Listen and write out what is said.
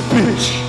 bitch.